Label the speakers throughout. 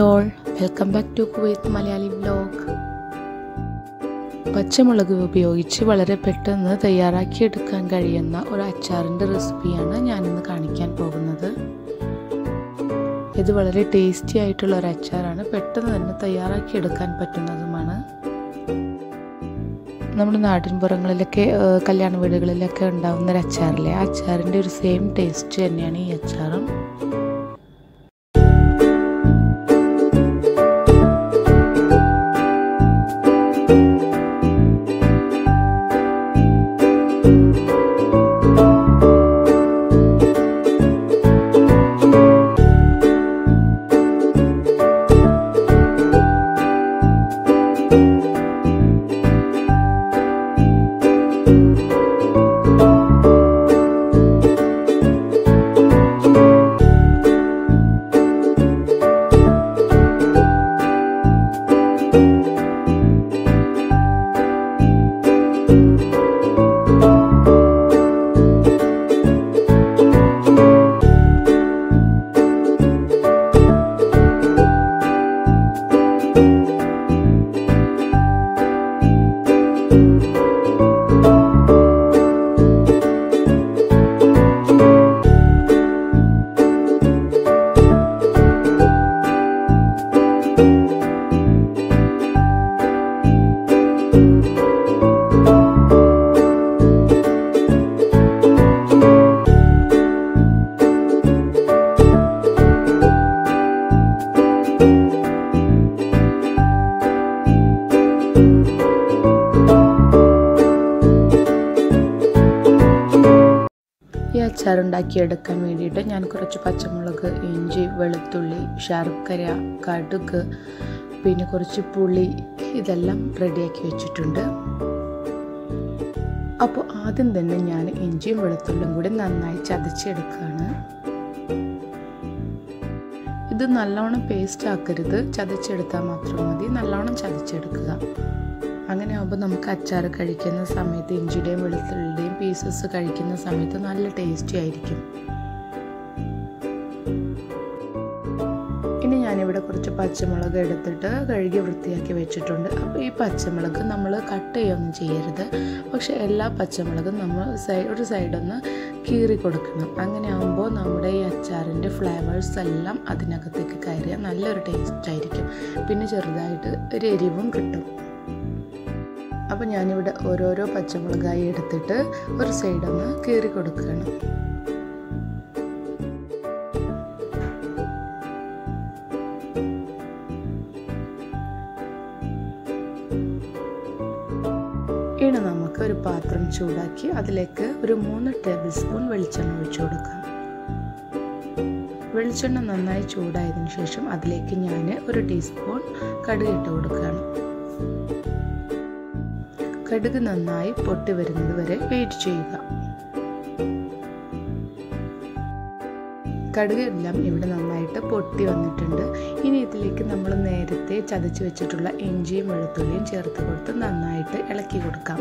Speaker 1: Hi all. Welcome back to Kuwait Malayali blog പച്ചമുളക് ഉപയോഗിച്ച് വളരെ പെട്ടെന്ന് തയ്യാറാക്കിയെടുക്കാൻ കഴിയുന്ന ഒരു അച്ചാറിന്റെ റെസിപ്പിയാണ് ഞാനിന്ന് കാണിക്കാൻ പോകുന്നത്. ഇത് വളരെ ടേസ്റ്റി ആയിട്ടുള്ള ഒരു അച്ചാറാണ്. പെട്ടെന്ന് തന്നെ തയ്യാറാക്കിയെടുക്കാൻ പറ്റുന്നതുമാണ്. നമ്മുടെ നാട്ടിൻപുറങ്ങളിലൊക്കെ കല്യാണ വീടുകളിലൊക്കെ ഉണ്ടാകുന്ന ഒരു അച്ചാറില്ലേ? ആ അച്ചാറിന്റെ ഒരു സെയിം ടേസ്റ്റ് തന്നെയാണ് ഈ അച്ചാറും. ഉണ്ടാക്കിയെടുക്കാൻ വേണ്ടിയിട്ട് ഞാൻ കുറച്ച് പച്ചമുളക് ഇഞ്ചി വെളുത്തുള്ളി ശർക്കര കടുക് പിന്നെ കുറച്ച് പുളി ഇതെല്ലാം റെഡിയാക്കി വെച്ചിട്ടുണ്ട്. അപ്പോൾ ആദ്യം തന്നെ ഞാൻ ഇഞ്ചിയും വെളുത്തുള്ളിയും കൂടി നന്നായി ചതച്ചെടുക്കുകയാണ്. ഇത് നല്ലോണം പേസ്റ്റ് ആക്കരുത്. ചതച്ചെടുത്താൽ മാത്രം മതി. നല്ലോണം ചതച്ചെടുക്കുക. അങ്ങനെ ആകുമ്പോൾ നമുക്ക് അച്ചാർ കഴിക്കുന്ന സമയത്ത് ഇഞ്ചിയുടെയും വെളുത്തുള്ളിയുടെയും പീസസ് കഴിക്കുന്ന സമയത്ത് നല്ല ടേസ്റ്റി ആയിരിക്കും. ഇനി ഞാനിവിടെ കുറച്ച് പച്ചമുളക് എടുത്തിട്ട് കഴുകി വൃത്തിയാക്കി വെച്ചിട്ടുണ്ട്. അപ്പോൾ ഈ പച്ചമുളക് നമ്മൾ കട്ട് ചെയ്യൊന്നും ചെയ്യരുത്. പക്ഷേ എല്ലാ പച്ചമുളകും നമ്മൾ സൈഡ് ഒരു സൈഡൊന്ന് കീറി കൊടുക്കണം. അങ്ങനെ ആകുമ്പോൾ നമ്മുടെ ഈ അച്ചാറിന്റെ ഫ്ലേവേഴ്സ് എല്ലാം അതിനകത്തേക്ക് കയറിയാൽ നല്ലൊരു ടേസ്റ്റ് ആയിരിക്കും. പിന്നെ ചെറുതായിട്ട് ഒരു എരിവും കിട്ടും. അപ്പോൾ ഞാനിവിടെ ഓരോരോ പച്ചമുളകായി എടുത്തിട്ട് ഒരു സൈഡൊന്ന് കീറി കൊടുക്കുകയാണ്. ഇനി നമുക്ക് ഒരു പാത്രം ചൂടാക്കി അതിലേക്ക് ഒരു മൂന്ന് ടേബിൾ സ്പൂൺ വെളിച്ചെണ്ണ ഒഴിച്ചു കൊടുക്കാം. വെളിച്ചെണ്ണ നന്നായി ചൂടായതിനു ശേഷം അതിലേക്ക് ഞാൻ ഒരു ടീസ്പൂൺ കടുക് ഇട്ട് കൊടുക്കുകയാണ്. കടുക് നന്നായി പൊട്ടി വരുന്നത് വരെ വെയിറ്റ് ചെയ്യുക. കടുക് എല്ലാം ഇവിടെ നന്നായിട്ട് പൊട്ടി വന്നിട്ടുണ്ട്. ഇനി ഇതിലേക്ക് നമ്മൾ നേരത്തെ ചതച്ച് വെച്ചിട്ടുള്ള ഇഞ്ചിയും വെളുത്തുള്ളിയും ചേർത്ത് കൊടുത്ത് നന്നായിട്ട് ഇളക്കി കൊടുക്കാം.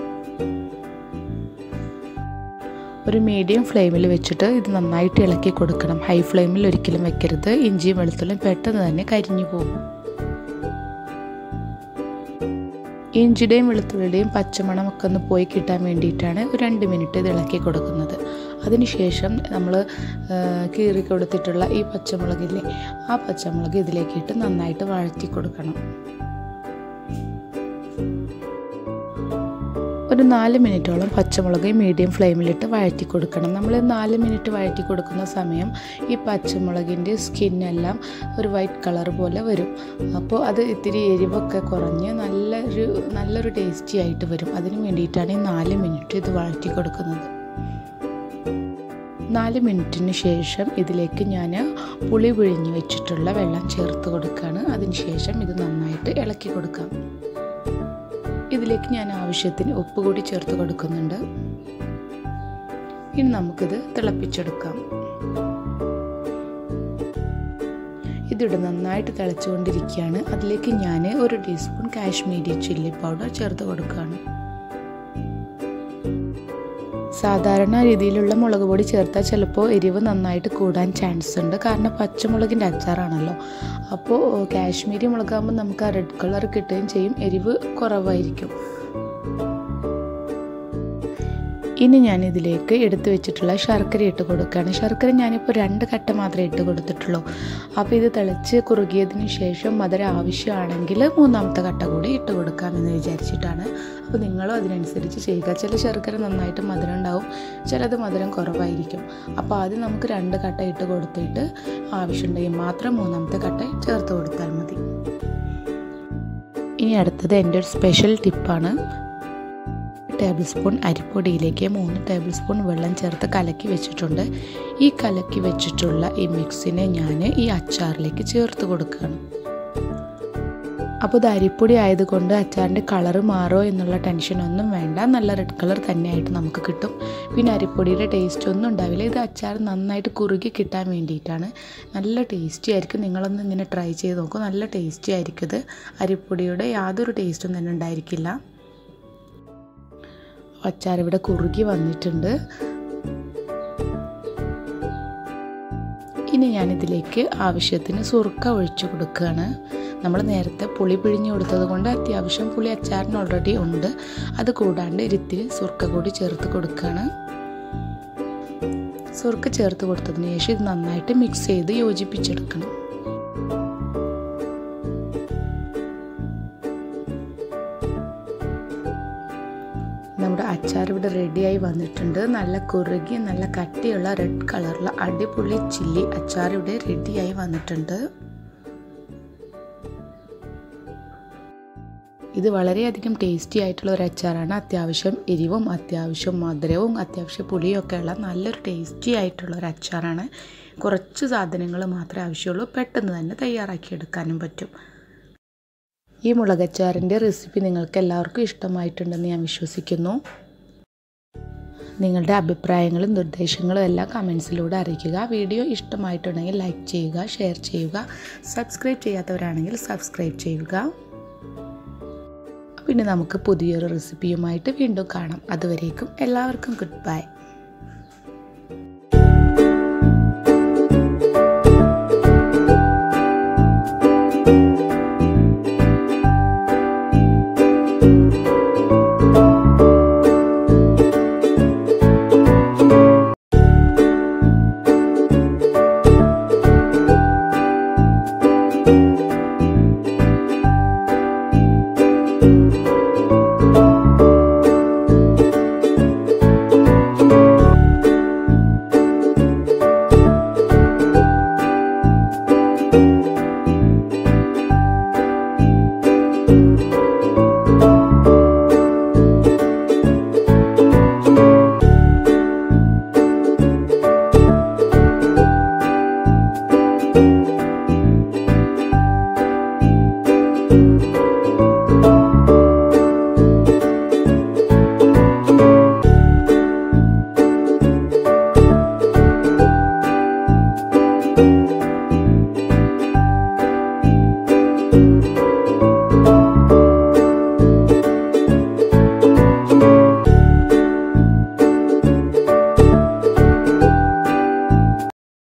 Speaker 1: ഒരു മീഡിയം ഫ്ലെയിമിൽ വെച്ചിട്ട് ഇത് നന്നായിട്ട് ഇളക്കി കൊടുക്കണം. ഹൈ ഫ്ലെയിമിൽ ഒരിക്കലും വെക്കരുത്. ഇഞ്ചിയും വെളുത്തുള്ളിയും പെട്ടെന്ന് തന്നെ കരിഞ്ഞു പോകും. ഇഞ്ചിയുടെയും വെളുത്തുള്ളിയുടെയും പച്ചമണമൊക്കെ ഒന്ന് പോയി കിട്ടാൻ വേണ്ടിയിട്ടാണ് ഒരു രണ്ട് മിനിറ്റ് ഇത് ഇളക്കി കൊടുക്കുന്നത്. അതിനുശേഷം നമ്മൾ കീറി കൊടുത്തിട്ടുള്ള ഈ പച്ചമുളകില്ലേ ആ പച്ചമുളക് ഇതിലേക്കിട്ട് നന്നായിട്ട് വഴറ്റി കൊടുക്കണം. ഒരു നാല് മിനിറ്റോളം പച്ചമുളക് മീഡിയം ഫ്ലെയിമിലിട്ട് വഴറ്റി കൊടുക്കണം. നമ്മൾ നാല് മിനിറ്റ് വഴറ്റി കൊടുക്കുന്ന സമയം ഈ പച്ചമുളകിന്റെ സ്കിന്നെല്ലാം ഒരു വൈറ്റ് കളർ പോലെ വരും. അപ്പോൾ അത് ഇത്തിരി എരിവൊക്കെ കുറഞ്ഞ് നല്ലൊരു നല്ലൊരു ടേസ്റ്റി ആയിട്ട് വരും. അതിന് വേണ്ടിയിട്ടാണ് ഈ നാല് മിനിറ്റ് ഇത് വഴറ്റി കൊടുക്കുന്നത്. നാല് മിനിറ്റിന് ശേഷം ഇതിലേക്ക് ഞാൻ പുളി പിഴിഞ്ഞ് വെച്ചിട്ടുള്ള വെള്ളം ചേർത്ത് കൊടുക്കുകയാണ് അതിനുശേഷം ഇത് നന്നായിട്ട് ഇളക്കി കൊടുക്കാം. ഇതിലേക്ക് ഞാൻ ആവശ്യത്തിന് ഉപ്പ് കൂടി ചേർത്ത് കൊടുക്കുന്നുണ്ട്. ഇനി നമുക്കിത് തിളപ്പിച്ചെടുക്കാം. ഇതിവിടെ നന്നായിട്ട് തിളച്ചുകൊണ്ടിരിക്കുകയാണ്. അതിലേക്ക് ഞാൻ ഒരു ടീസ്പൂൺ കാശ്മീരി ചില്ലി പൗഡർ ചേർത്ത് കൊടുക്കുകയാണ്. സാധാരണ രീതിയിലുള്ള മുളക് പൊടി ചേർത്താൽ ചിലപ്പോൾ എരിവ് നന്നായിട്ട് കൂടാൻ ചാൻസ് ഉണ്ട്. കാരണം പച്ചമുളകിന്റെ അച്ചാറാണല്ലോ. അപ്പോൾ കാശ്മീരി മുളകാകുമ്പോൾ നമുക്ക് ആ റെഡ് കളർ കിട്ടുകയും ചെയ്യും. എരിവ് കുറവായിരിക്കും. ഇനി ഞാൻ ഇതിലേക്ക് എടുത്തു വെച്ചിട്ടുള്ള ശർക്കര ഇട്ട് കൊടുക്കുകയാണ്. ശർക്കര ഞാനിപ്പോൾ രണ്ട് കട്ട മാത്രമേ ഇട്ട് കൊടുത്തിട്ടുള്ളൂ. അപ്പോൾ ഇത് തിളച്ച് കുറുകിയതിന് ശേഷം മധുര ആവശ്യമാണെങ്കിൽ മൂന്നാമത്തെ കട്ട കൂടി ഇട്ട് കൊടുക്കാമെന്ന് വിചാരിച്ചിട്ടാണ്. അപ്പോൾ നിങ്ങളും അതിനനുസരിച്ച് ചെയ്യുക. ചില ശർക്കര നന്നായിട്ട് മധുരം ഉണ്ടാവും ചിലത് മധുരം കുറവായിരിക്കും. അപ്പോൾ ആദ്യം നമുക്ക് രണ്ട് കട്ട ഇട്ട് കൊടുത്തിട്ട് ആവശ്യമുണ്ടെങ്കിൽ മാത്രം മൂന്നാമത്തെ കട്ട ചേർത്ത് കൊടുത്താൽ മതി. ഇനി അടുത്തത് എന്റെ ഒരു സ്പെഷ്യൽ ടിപ്പാണ് ടേബിൾ സ്പൂൺ അരിപ്പൊടിയിലേക്ക് മൂന്ന് ടേബിൾ സ്പൂൺ വെള്ളം ചേർത്ത് കലക്കി വെച്ചിട്ടുണ്ട്. ഈ കലക്കി വെച്ചിട്ടുള്ള ഈ മിക്സിനെ ഞാൻ ഈ അച്ചാറിലേക്ക് ചേർത്ത് കൊടുക്കുകയാണ്. അപ്പോൾ ഇത് അരിപ്പൊടി ആയതുകൊണ്ട് അച്ചാറിന്റെ കളർ മാറോ എന്നുള്ള ടെൻഷനൊന്നും വേണ്ട. നല്ല റെഡ് കളർ തന്നെയായിട്ട് നമുക്ക് കിട്ടും. പിന്നെ അരിപ്പൊടിയുടെ ടേസ്റ്റ് ഒന്നും ഉണ്ടാവില്ല. ഇത് അച്ചാർ നന്നായിട്ട് കുറുകി കിട്ടാൻ വേണ്ടിയിട്ടാണ്. നല്ല ടേസ്റ്റി ആയിരിക്കും. നിങ്ങളൊന്ന് ഇങ്ങനെ ട്രൈ ചെയ്ത് നോക്കും. നല്ല ടേസ്റ്റി ആയിരിക്കും ഇത്. അരിപ്പൊടിയുടെ യാതൊരു ടേസ്റ്റും തന്നെ ഉണ്ടായിരിക്കില്ല. അച്ചാർ ഇവിടെ കുറുകി വന്നിട്ടുണ്ട്. ഇനി ഞാനിതിലേക്ക് ആവശ്യത്തിന് സുറുക്ക ഒഴിച്ചു കൊടുക്കുകയാണ്. നമ്മൾ നേരത്തെ പുളി പിഴിഞ്ഞു കൊടുത്തത് കൊണ്ട് അത്യാവശ്യം പുളി അച്ചാറിന് ഓൾറെഡി ഉണ്ട്. അത് കൂടാണ്ട് ഇരിത്തിരി സുറുക്ക കൂടി ചേർത്ത് കൊടുക്കുകയാണ്. സുറുക്ക ചേർത്ത് കൊടുത്തതിന് ശേഷം ഇത് നന്നായിട്ട് മിക്സ് ചെയ്ത് യോജിപ്പിച്ചെടുക്കണം. നമ്മുടെ അച്ചാർ ഇവിടെ റെഡിയായി വന്നിട്ടുണ്ട്. നല്ല കുറുകി നല്ല കട്ടിയുള്ള റെഡ് കളറുള്ള അടിപൊളി ചില്ലി അച്ചാർ ഇവിടെ റെഡിയായി വന്നിട്ടുണ്ട്. ഇത് വളരെയധികം ടേസ്റ്റി ആയിട്ടുള്ള ഒരു അച്ചാറാണ്. അത്യാവശ്യം എരിവും അത്യാവശ്യം മധുരവും അത്യാവശ്യം പുളിയൊക്കെ ഉള്ള നല്ലൊരു ടേസ്റ്റി ആയിട്ടുള്ള ഒരു അച്ചാറാണ്. കുറച്ച് സാധനങ്ങൾ മാത്രമേ ആവശ്യമുള്ളൂ. പെട്ടെന്ന് തന്നെ തയ്യാറാക്കി എടുക്കാനും പറ്റും. ഈ മുളകച്ചാറിന്റെ റെസിപ്പി നിങ്ങൾക്ക് എല്ലാവർക്കും ഇഷ്ടമായിട്ടുണ്ടെന്ന് ഞാൻ വിശ്വസിക്കുന്നു. നിങ്ങളുടെ അഭിപ്രായങ്ങളും നിർദ്ദേശങ്ങളും എല്ലാം കമൻസിലൂടെ അറിയിക്കുക. വീഡിയോ ഇഷ്ടമായിട്ടുണ്ടെങ്കിൽ ലൈക്ക് ചെയ്യുക ഷെയർ ചെയ്യുക. സബ്സ്ക്രൈബ് ചെയ്യാത്തവരാണെങ്കിൽ സബ്സ്ക്രൈബ് ചെയ്യുക. പിന്നെ നമുക്ക് പുതിയൊരു റെസിപ്പിയുമായിട്ട് വീണ്ടും കാണാം. അതുവരേക്കും എല്ലാവർക്കും ഗുഡ് ബൈ.